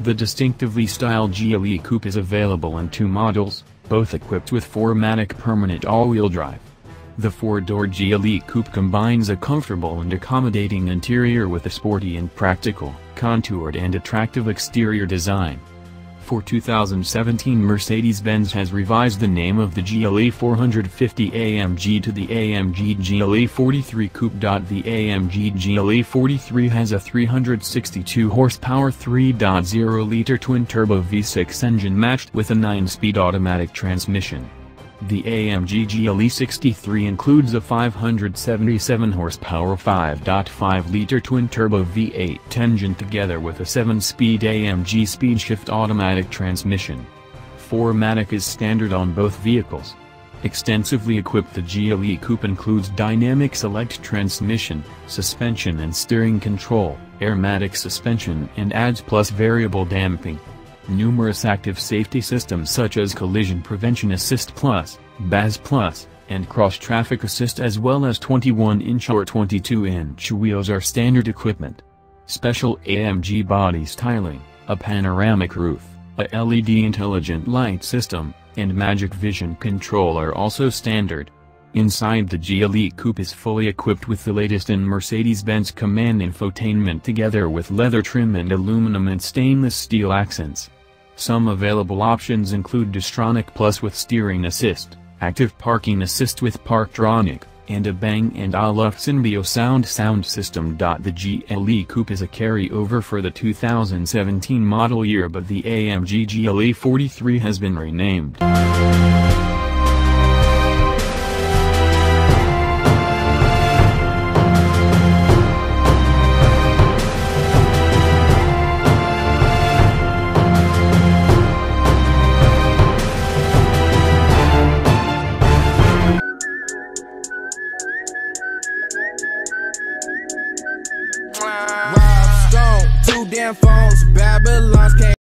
The distinctively styled GLE Coupe is available in two models, both equipped with 4MATIC permanent all-wheel drive. The four-door GLE Coupe combines a comfortable and accommodating interior with a sporty and practical, contoured and attractive exterior design. For 2017 Mercedes-Benz has revised the name of the GLE 450 AMG to the AMG GLE 43 Coupe. The AMG GLE 43 has a 362 horsepower 3.0-liter twin-turbo V6 engine matched with a 9-speed automatic transmission. The AMG GLE 63 includes a 577 horsepower 5.5-liter twin-turbo V8 engine together with a 7-speed AMG SpeedShift automatic transmission. 4MATIC is standard on both vehicles. Extensively equipped the GLE Coupe includes dynamic select transmission, suspension and steering control, airmatic suspension and ADS Plus variable damping. Numerous active safety systems such as Collision Prevention Assist Plus, BAS Plus, and Cross Traffic Assist as well as 21-inch or 22-inch wheels are standard equipment. Special AMG body styling, a panoramic roof, a LED intelligent light system, and Magic Vision control are also standard. Inside the GLE Coupe is fully equipped with the latest in Mercedes-Benz COMAND infotainment together with leather trim and aluminum and stainless steel accents. Some available options include Distronic Plus with steering assist, active parking assist with Parktronic, and a Bang & Olufsen BeoSound sound system. The GLE Coupe is a carryover for the 2017 model year but the AMG GLE 43 has been renamed. Rob Stone, two damn phones, Babylon's came.